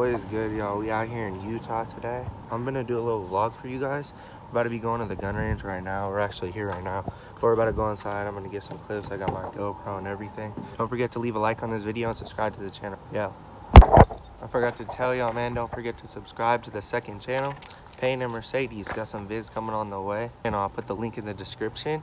What is good, y'all? We out here in Utah today. I'm gonna do a little vlog for you guys. About to be going to the gun range right now. We're actually here right now. We're about to go inside. I'm gonna get some clips. I got my GoPro and everything. Don't forget to leave a like on this video and subscribe to the channel. Yeah. I forgot to tell y'all, man, don't forget to subscribe to the second channel. Payne and Mercades got some vids coming on the way. And I'll put the link in the description.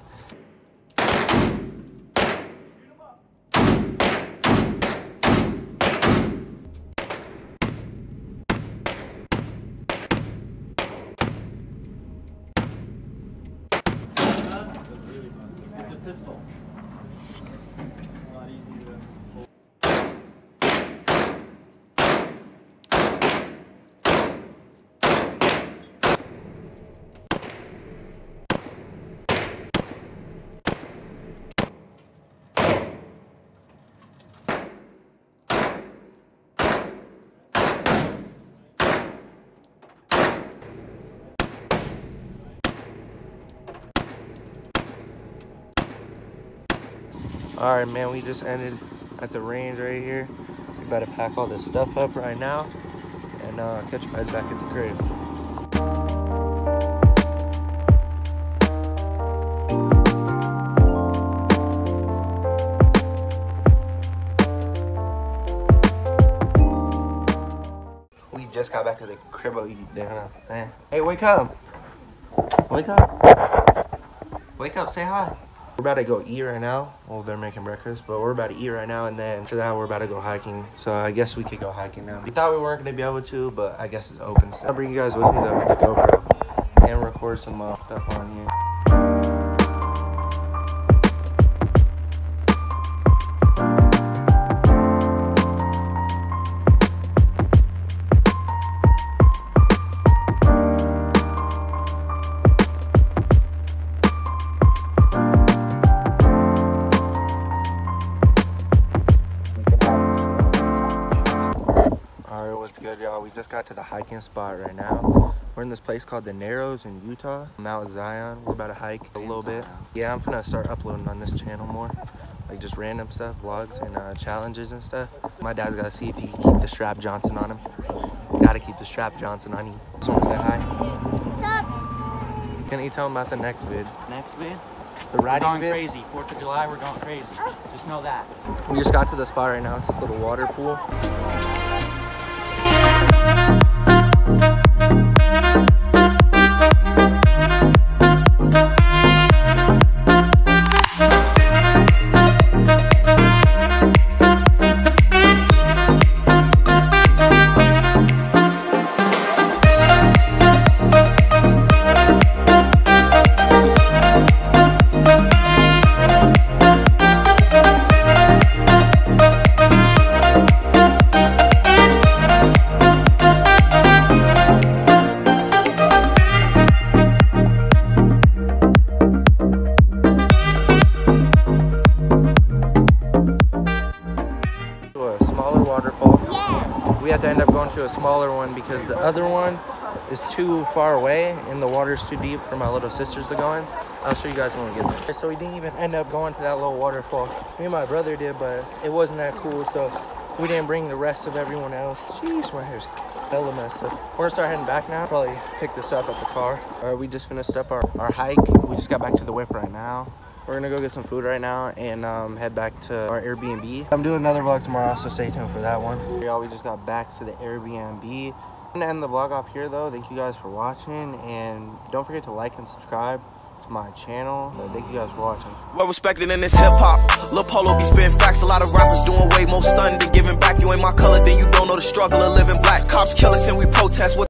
Pistol. A lot easier to hold. All right, man, we just ended at the range right here. We better pack all this stuff up right now and uh, catch you guys back at the crib. We just got back to the crib. Hey, wake up. Wake up. Wake up, say hi. We're about to go eat right now. Well, they're making breakfast, but we're about to eat right now, and then after that, we're about to go hiking. So I guess we could go hiking now. We thought we weren't gonna be able to, but I guess it's open. So I'll bring you guys with me though with the GoPro and record some uh, stuff on here. We just got to the hiking spot right now. We're in this place called the Narrows in Utah, Mount Zion. We're about to hike a little bit. Yeah, I'm gonna start uploading on this channel more, like just random stuff, vlogs and uh, challenges and stuff. My dad's gotta see if he can keep the strap Johnson on him. Gotta keep the strap Johnson on him. Just wanna say hi. What's up? Can you tell him about the next vid? Next vid, The riding we're going vid? crazy. Fourth of July, we're going crazy. Just know that. We just got to the spot right now. It's this little water pool. We had to end up going to a smaller one because the other one is too far away and the water's too deep for my little sisters to go in. I'll show you guys when we get there. So we didn't even end up going to that little waterfall. Me and my brother did, but it wasn't that cool. So we didn't bring the rest of everyone else. Jeez, my hair's hella messed up. We're gonna start heading back now. Probably pick this up at the car. All right, we just finished up our, our hike. We just got back to the whip right now. We're gonna go get some food right now and um, head back to our Airbnb. I'm doing another vlog tomorrow, so stay tuned for that one. Y'all, we just got back to the Airbnb. I'm gonna end the vlog off here though. Thank you guys for watching and don't forget to like and subscribe to my channel. So thank you guys for watching. Well respected in this hip hop. Lil Polo be spitting facts. A lot of rappers doing way more stunning than giving back. You ain't my color, then you don't know the struggle of living black. Cops kill us and we protest. What